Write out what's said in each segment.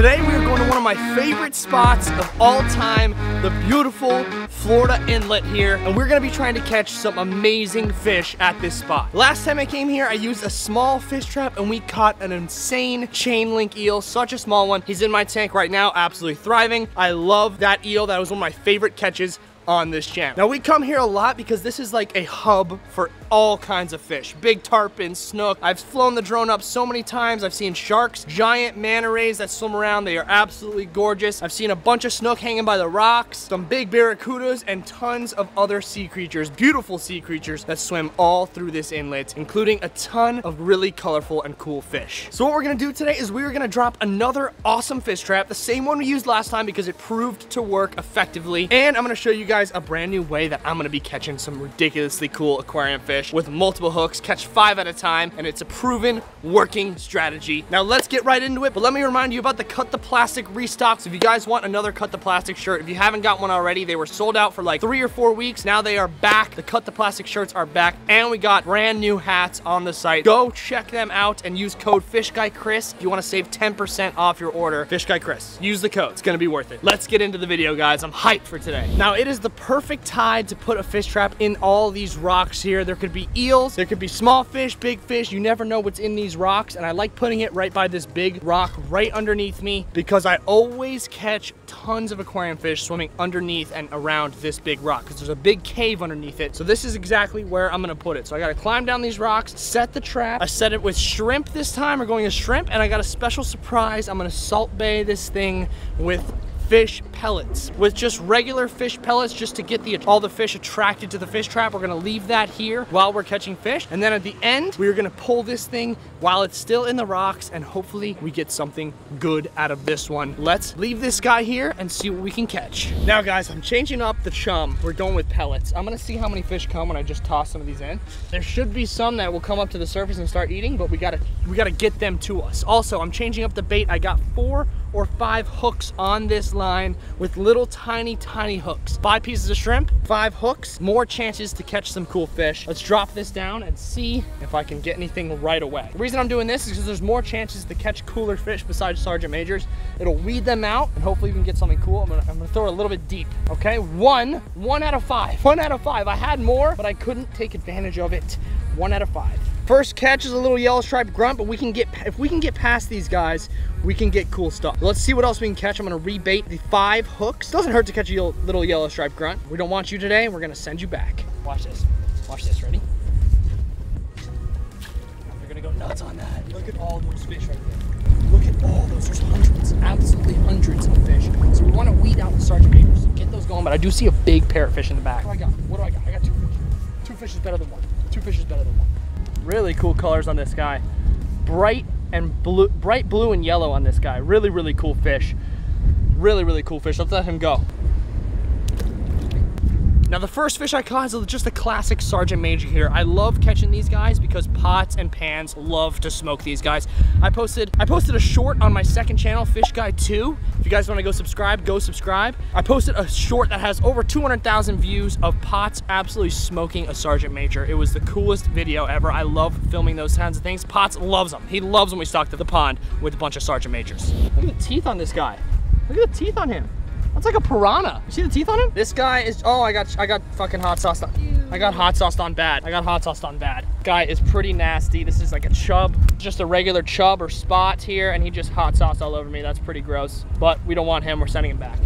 Today we are going to one of my favorite spots of all time, the beautiful Florida Inlet here, and we're gonna be trying to catch some amazing fish at this spot. Last time I came here, I used a small fish trap and we caught an insane chain link eel, such a small one. He's in my tank right now, absolutely thriving. I love that eel, that was one of my favorite catches on this channel. Now we come here a lot because this is like a hub for all kinds of fish. Big tarpon, snook. I've flown the drone up so many times. I've seen sharks, giant manta rays that swim around. They are absolutely gorgeous. I've seen a bunch of snook hanging by the rocks, some big barracudas, and tons of other sea creatures, beautiful sea creatures that swim all through this inlet, including a ton of really colorful and cool fish. So what we're gonna do today is we're gonna drop another awesome fish trap, the same one we used last time because it proved to work effectively. And I'm gonna show you guys a brand new way that I'm gonna be catching some ridiculously cool aquarium fish with multiple hooks, catch five at a time, and it's a proven working strategy. Now let's get right into it, but let me remind you about the Cut the Plastic restocks. If you guys want another Cut the Plastic shirt, if you haven't got one already, they were sold out for like three or four weeks. Now they are back. The Cut the Plastic shirts are back, and we got brand new hats on the site. Go check them out and use code FishGuyChris if you wanna save 10% off your order. FishGuyChris. Use the code, it's gonna be worth it. Let's get into the video, guys. I'm hyped for today. Now it is the perfect tide to put a fish trap in all these rocks here. There could be eels, there could be small fish, big fish. You never know what's in these rocks. And I like putting it right by this big rock right underneath me because I always catch tons of aquarium fish swimming underneath and around this big rock because there's a big cave underneath it. So this is exactly where I'm gonna put it. So I gotta climb down these rocks, set the trap. I set it with shrimp this time. We're going to shrimp and I got a special surprise. I'm gonna Salt Bae this thing with fish pellets with just regular fish pellets just to get the all the fish attracted to the fish trap. We're gonna leave that here while we're catching fish. And then at the end, we're gonna pull this thing while it's still in the rocks and hopefully we get something good out of this one. Let's leave this guy here and see what we can catch. Now guys, I'm changing up the chum. We're going with pellets. I'm gonna see how many fish come when I just toss some of these in. There should be some that will come up to the surface and start eating, but we gotta, we gotta get them to us. Also, I'm changing up the bait. I got four or five hooks on this line with little tiny, tiny hooks. Five pieces of shrimp, five hooks, more chances to catch some cool fish. Let's drop this down and see if I can get anything right away. The reason I'm doing this is because there's more chances to catch cooler fish besides Sergeant Majors. It'll weed them out and hopefully we can get something cool. I'm gonna, I'm gonna throw it a little bit deep, okay? One, one out of five, one out of five. I had more, but I couldn't take advantage of it. One out of five. First catch is a little yellow striped grunt, but we can get, if we can get past these guys, we can get cool stuff. Let's see what else we can catch. I'm gonna rebait the five hooks. Doesn't hurt to catch a little yellow striped grunt. We don't want you today, and we're gonna send you back. Watch this, watch this, ready? We're gonna go nuts on that. Look at all those fish right there. Look at all those, there's hundreds, absolutely hundreds of fish. So we wanna weed out the sergeant majors, so get those going, but I do see a big parrotfish in the back. What do I got? What do I got? I got two fish. Two fish is better than one. Two fish is better than one. Really cool colors on this guy. Bright and blue, bright blue and yellow on this guy. Really, really cool fish. Really, really cool fish. Let's let him go. Now the first fish I caught is just a classic Sergeant Major here. I love catching these guys because Potts and pans love to smoke these guys. I posted I posted a short on my second channel, Fish Guy 2. If you guys want to go subscribe, go subscribe. I posted a short that has over 200,000 views of Potts absolutely smoking a Sergeant Major. It was the coolest video ever. I love filming those kinds of things. Potts loves them. He loves when we stock the pond with a bunch of Sergeant Majors. Look at the teeth on this guy. Look at the teeth on him. That's like a piranha. You see the teeth on him? This guy is, oh, I got, I got fucking hot sauce on. I got hot sauce on bad. I got hot sauce on bad. Guy is pretty nasty. This is like a chub, just a regular chub or spot here, and he just hot sauce all over me. That's pretty gross, but we don't want him. We're sending him back.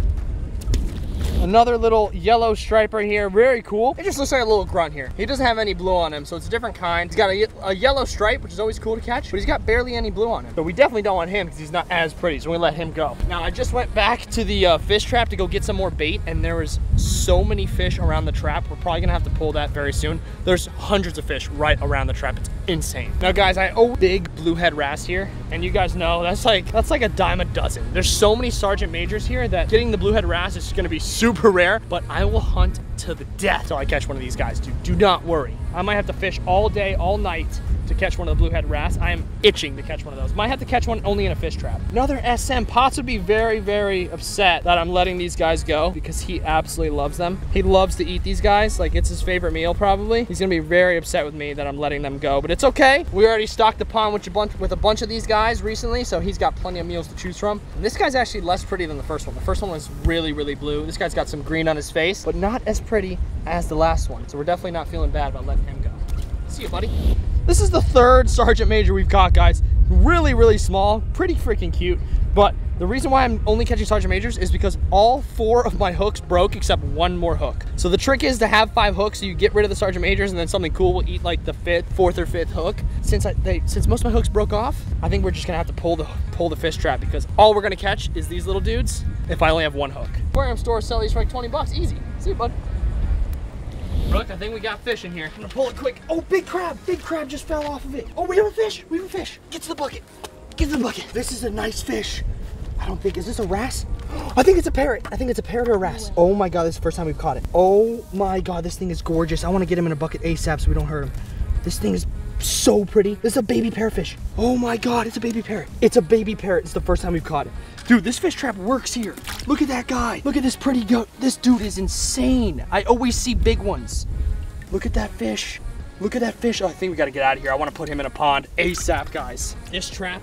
Another little yellow striper here, very cool. It just looks like a little grunt here. He doesn't have any blue on him, so it's a different kind. He's got a, a yellow stripe, which is always cool to catch, but he's got barely any blue on him. But we definitely don't want him because he's not as pretty, so we let him go. Now, I just went back to the uh, fish trap to go get some more bait, and there was so many fish around the trap. We're probably gonna have to pull that very soon. There's hundreds of fish right around the trap. It's insane. Now, guys, I owe big bluehead wrasse here, and you guys know that's like that's like a dime a dozen. There's so many sergeant majors here that getting the bluehead wrasse is gonna be super rare, but I will hunt to the death till I catch one of these guys, dude. Do not worry. I might have to fish all day, all night to catch one of the bluehead wrasse. I am itching to catch one of those. Might have to catch one only in a fish trap. Another SM. Potts would be very, very upset that I'm letting these guys go because he absolutely loves them. He loves to eat these guys. Like it's his favorite meal probably. He's gonna be very upset with me that I'm letting them go, but it's okay. We already stocked the pond with a bunch, with a bunch of these guys recently, so he's got plenty of meals to choose from. And this guy's actually less pretty than the first one. The first one was really, really blue. This guy's got some green on his face, but not as pretty as the last one. So we're definitely not feeling bad about letting him go. See you, buddy. This is the third Sergeant Major we've caught, guys. Really, really small, pretty freaking cute. But the reason why I'm only catching Sergeant Majors is because all four of my hooks broke except one more hook. So the trick is to have five hooks so you get rid of the Sergeant Majors and then something cool will eat like the fifth, fourth or fifth hook. Since I, they, since most of my hooks broke off, I think we're just gonna have to pull the pull the fish trap because all we're gonna catch is these little dudes if I only have one hook. Aquarium store sell these for like 20 bucks, easy. See you, bud. Look, I think we got fish in here. I'm gonna pull it quick. Oh, big crab. Big crab just fell off of it. Oh, we have a fish. We have a fish. Get to the bucket. Get to the bucket. This is a nice fish. I don't think, is this a wrasse? I think it's a parrot. I think it's a parrot or a wrasse. Oh my God, this is the first time we've caught it. Oh my God, this thing is gorgeous. I wanna get him in a bucket ASAP so we don't hurt him. This thing is so pretty. This is a baby parrotfish. Oh my God, it's a baby parrot. It's a baby parrot. It's the first time we've caught it. Dude, this fish trap works here. Look at that guy. Look at this pretty goat. This dude is insane. I always see big ones. Look at that fish. Look at that fish. Oh, I think we gotta get out of here. I wanna put him in a pond ASAP, guys. This trap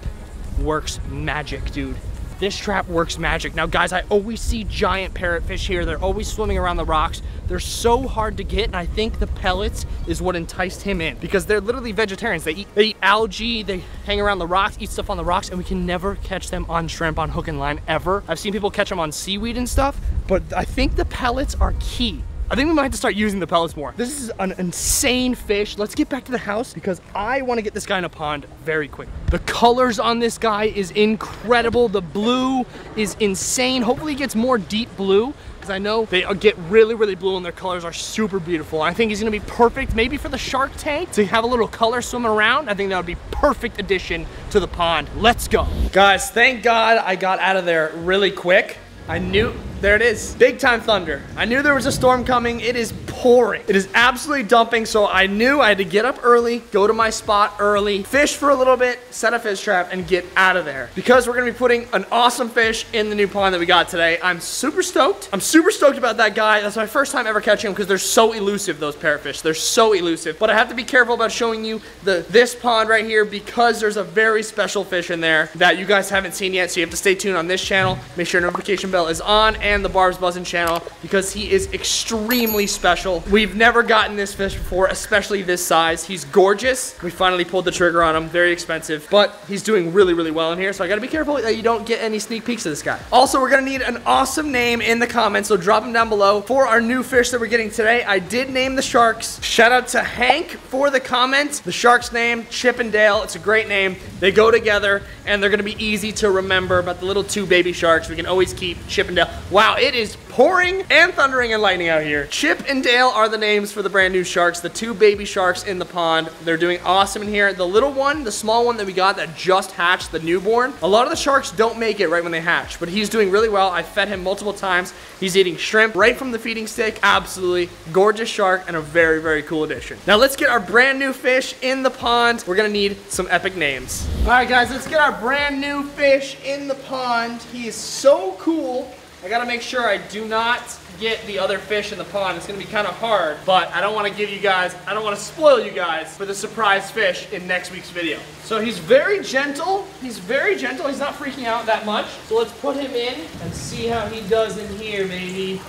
works magic, dude. This trap works magic. Now, guys, I always see giant parrotfish here. They're always swimming around the rocks. They're so hard to get, and I think the pellets is what enticed him in because they're literally vegetarians. They eat, they eat algae, they hang around the rocks, eat stuff on the rocks, and we can never catch them on shrimp on hook and line ever. I've seen people catch them on seaweed and stuff, but I think the pellets are key. I think we might have to start using the pellets more. This is an insane fish. Let's get back to the house because I want to get this guy in a pond very quick. The colors on this guy is incredible. The blue is insane. Hopefully he gets more deep blue because I know they uh, get really, really blue and their colors are super beautiful. I think he's gonna be perfect maybe for the shark tank to have a little color swimming around. I think that would be perfect addition to the pond. Let's go. Guys, thank God I got out of there really quick. I knew, there it is, big time thunder. I knew there was a storm coming. It is pouring. It is absolutely dumping, so I knew I had to get up early, go to my spot early, fish for a little bit, set a fish trap, and get out of there. Because we're gonna be putting an awesome fish in the new pond that we got today, I'm super stoked. I'm super stoked about that guy. That's my first time ever catching him because they're so elusive, those parrotfish. They're so elusive. But I have to be careful about showing you the this pond right here because there's a very special fish in there that you guys haven't seen yet, so you have to stay tuned on this channel. Make sure notification bell is on and the Barbs Buzzin channel because he is extremely special. We've never gotten this fish before, especially this size. He's gorgeous. We finally pulled the trigger on him. Very expensive, but he's doing really, really well in here. So I gotta be careful that you don't get any sneak peeks of this guy. Also, we're gonna need an awesome name in the comments, so drop them down below. For our new fish that we're getting today, I did name the sharks. Shout out to Hank for the comment. The shark's name, Chippendale. It's a great name. They go together, and they're gonna be easy to remember. But the little two baby sharks, we can always keep Chip and Dale. Wow, it is pouring and thundering and lightning out here. Chip and Dale are the names for the brand new sharks, the two baby sharks in the pond. They're doing awesome in here. The little one, the small one that we got that just hatched, the newborn, a lot of the sharks don't make it right when they hatch, but he's doing really well. I fed him multiple times. He's eating shrimp right from the feeding stick. Absolutely gorgeous shark and a very, very cool addition. Now let's get our brand new fish in the pond. We're gonna need some epic names. All right, guys, let's get our brand new fish in the pond. He is so cool. I gotta make sure I do not get the other fish in the pond. It's gonna be kind of hard, but I don't wanna give you guys, I don't wanna spoil you guys for the surprise fish in next week's video. So he's very gentle. He's very gentle. He's not freaking out that much. So let's put him in and see how he does in here, baby.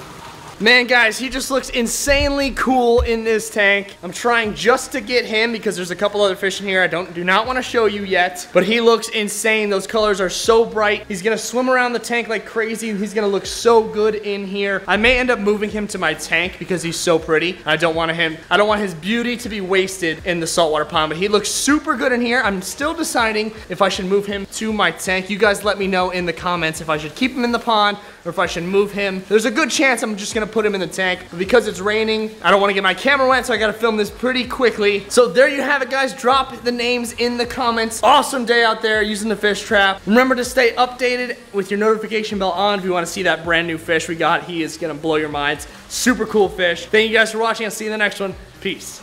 Man, guys, he just looks insanely cool in this tank. I'm trying just to get him because there's a couple other fish in here I don't do not want to show you yet, but he looks insane. Those colors are so bright. He's gonna swim around the tank like crazy. He's gonna look so good in here. I may end up moving him to my tank because he's so pretty. I don't want him, I don't want his beauty to be wasted in the saltwater pond, but he looks super good in here. I'm still deciding if I should move him to my tank. You guys let me know in the comments if I should keep him in the pond or if I should move him. There's a good chance I'm just gonna put him in the tank, but because it's raining, I don't wanna get my camera wet, so I gotta film this pretty quickly. So there you have it, guys. Drop the names in the comments. Awesome day out there using the fish trap. Remember to stay updated with your notification bell on if you wanna see that brand new fish we got. He is gonna blow your minds. Super cool fish. Thank you guys for watching. I'll see you in the next one. Peace.